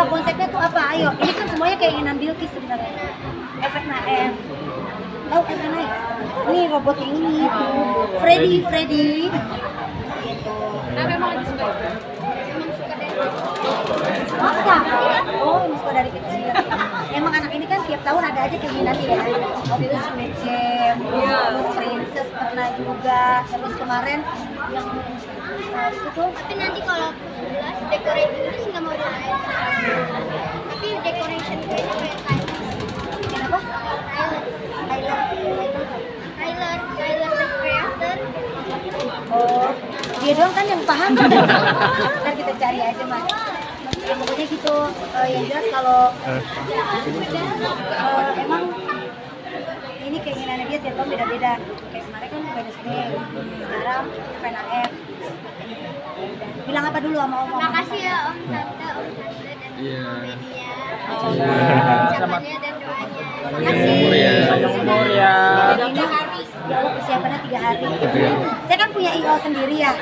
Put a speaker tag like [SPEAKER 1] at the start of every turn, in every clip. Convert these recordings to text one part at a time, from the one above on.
[SPEAKER 1] apa konsepnya tuh apa? Ayo, ini kan semuanya keinginan Bilkis sebenarnya. Efek naif. Tahu efek naif? Ini robot yang ini tuh. Freddy, Freddy. Gitu. Masa? Oh, ini suka dari kecil. Emang anak ini kan tiap tahun ada aja keinginan ya. Waktu itu Game, terus Princess pernah juga. Terus kemarin yang uh, itu
[SPEAKER 2] Tapi nanti kalau aku decorate itu sih nggak mau lain. Tapi decoration itu kayak Tyler.
[SPEAKER 1] kenapa?
[SPEAKER 2] Tyler.
[SPEAKER 1] Tyler.
[SPEAKER 2] Tyler. Tyler the creator.
[SPEAKER 1] Oh, dia doang kan yang paham. Ntar kita cari aja mas. Ya, pokoknya gitu. Eh, yang jelas kalau eh, emang beda-beda. Kayak kemarin kan Wednesday, sekarang FNAF. Bilang apa dulu sama om?
[SPEAKER 2] Makasih ya Om Tante, Om Tante dan
[SPEAKER 3] Iya.
[SPEAKER 2] Media.
[SPEAKER 3] Selamat
[SPEAKER 2] Ucapannya dan doanya.
[SPEAKER 3] ya.
[SPEAKER 4] Umur ya.
[SPEAKER 1] Ini ya persiapannya tiga hari. Saya kan punya IO sendiri ya,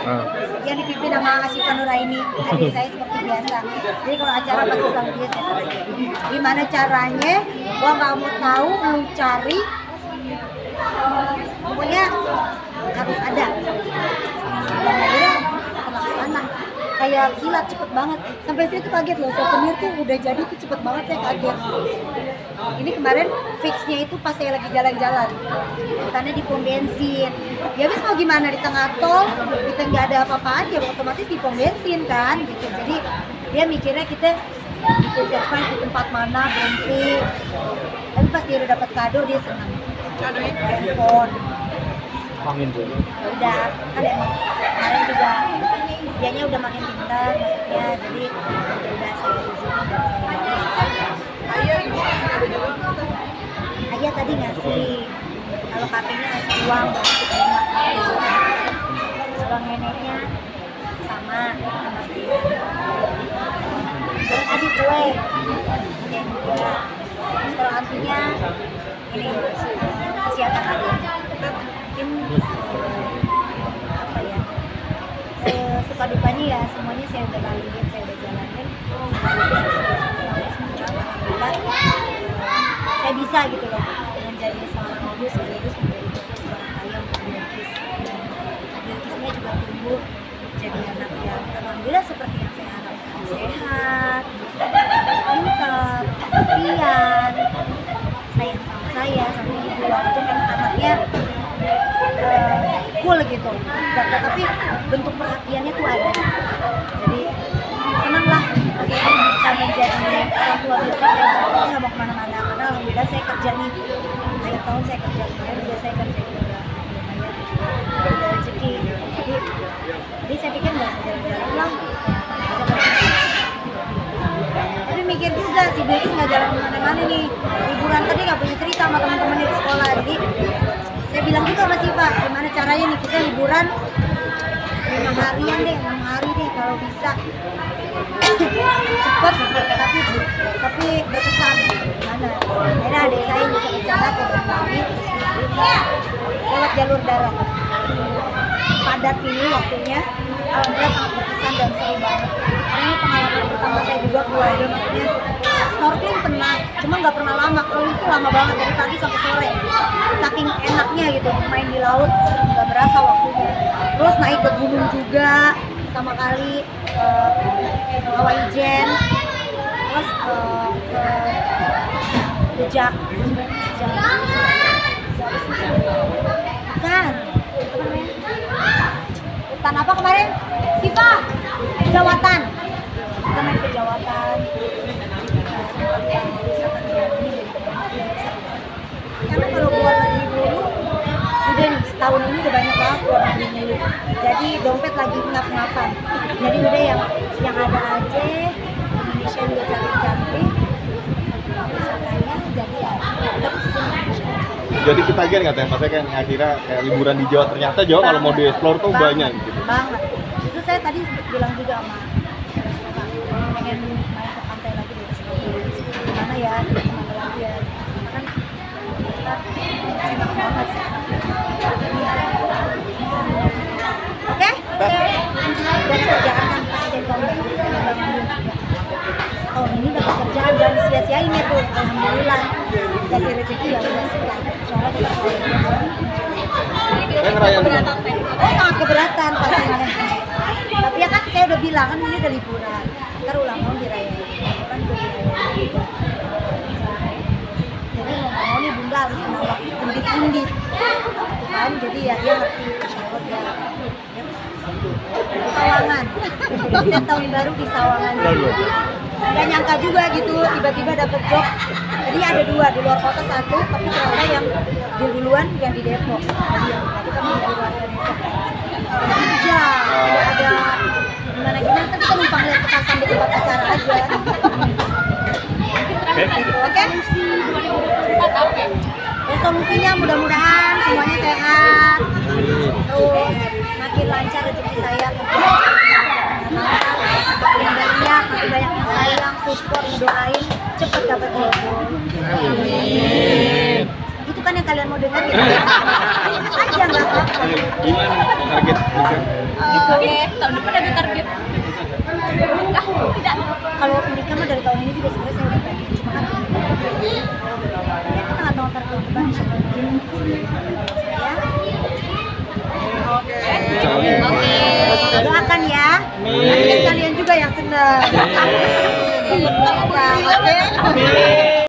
[SPEAKER 1] yang dipimpin sama Asyifa Nuraini. Adik saya seperti biasa. Jadi kalau acara pasti selalu dia saya serahkan. Gimana caranya? Gua nggak mau tahu, lu cari. Pokoknya harus ada. Kayak kilat cepet banget. Sampai saya tuh kaget loh. Souvenir tuh udah jadi tuh cepet banget saya kaget. Ini kemarin fixnya itu pas saya lagi jalan-jalan. Hutannya di pom bensin. Ya habis mau gimana di tengah tol, kita nggak ada apa-apaan ya otomatis di pom bensin kan gitu. Jadi dia mikirnya kita di tempat mana berhenti. Tapi pas dia udah dapat kado dia senang. Handphone.
[SPEAKER 4] Tuh.
[SPEAKER 1] Ya udah kan emang kemarin juga dianya udah makin pintar maksudnya jadi udah saya izinin Ayah tadi ngasih kalau kakeknya ngasih uang buat terima kalau neneknya sama sama saya tadi kue kalau antinya ini mungkin apa ya suka ya semuanya saya udah balikin saya udah saya bisa gitu loh menjadi seorang ibu sekaligus menjadi seorang untuk Bilkis dan Bilkisnya juga tumbuh jadi anak yang alhamdulillah seperti yang saya harapkan sehat pintar perhatian sayang sama saya sama ibu walaupun memang anaknya cool gitu. Tapi bentuk perhatiannya tuh ada. Jadi senang lah maksudnya bisa menjadi orang tua gitu. Saya saya nggak mau ke mana-mana karena alhamdulillah saya kerja nih. Akhir tahun saya kerja kemarin juga saya kerja juga ada rezeki jadi jadi saya pikir nggak usah jalan-jalan lah. Tapi mikir juga si Billy nggak jalan ke mana-mana nih. Liburan tadi nggak punya cerita sama teman-teman bilang juga sama Siva gimana caranya nih kita liburan lima harian deh enam hari deh kalau bisa. Cepet tapi tapi berkesan. Mana akhirnya adik saya bisa bicara ke Bali lewat jalur darat. Padat ini waktunya alhamdulillah sangat berkesan dan seru banget. Karena ini pengalaman pertama saya juga keluarga maksudnya snorkeling pernah cuma nggak pernah lama lama banget dari pagi sampai sore. Saking enaknya gitu main di laut nggak berasa waktunya. Terus naik ke gunung juga pertama kali eh, ke Hawaii Jen terus eh, ke Jejak Jejak nih, setahun ini udah banyak banget negeri dulu Jadi dompet lagi ngap-ngapan. Jadi udah yang yang ada aja Indonesia juga cantik-cantik Wisatanya jadi ya ke sini
[SPEAKER 3] Jadi ketagihan nggak teh? Maksudnya kan akhirnya kayak liburan di Jawa ternyata Jawa kalau mau dieksplor tuh
[SPEAKER 1] Banget,
[SPEAKER 3] banyak gitu.
[SPEAKER 1] banget. Itu saya tadi bilang juga sama pengen main ke pantai lagi di gimana ya ke mana lagi ya? Kan kita enak banget sih oke dan kerjaan kan pasti dari kamu bangun juga tahun ini dapat kerjaan dan sia-siain ya tuh alhamdulillah kasih rezeki ya udah sih. Ya soalnya kita
[SPEAKER 3] Saya ngerayain di mana?
[SPEAKER 1] oh sangat keberatan pasti tapi ya kan saya udah bilang kan ini udah liburan. Ntar ulang tahun dirayain. Kan jadi mau mau nih bunda harus menolak undit-undit kan jadi ya dia ngerti Allah dia Sawangan tahun baru di Sawangan Gak nyangka juga gitu tiba-tiba dapet job. Jadi ada dua di luar kota satu tapi ternyata yang di duluan yang di Depok. Jadi yang tadi kami di luar Depok. Ya tidak ada gimana gimana kan kita numpang lihat petasan di tempat acara aja. Oke? Resolusinya mudah-mudahan support doain cepet dapat jodoh itu kan yang kalian mau dengar gitu aja nggak apa-apa
[SPEAKER 3] Gimana target nikah?
[SPEAKER 1] gitu.
[SPEAKER 2] Tahun depan ada target. Nikah tidak?
[SPEAKER 1] Kalau nikah mah dari tahun ini juga sebenarnya saya udah pengen cuma kan ya kita nggak tahu ntar tahun depan insya Allah ya doakan ya. Amin. kalian juga yang senang Amin. Oke.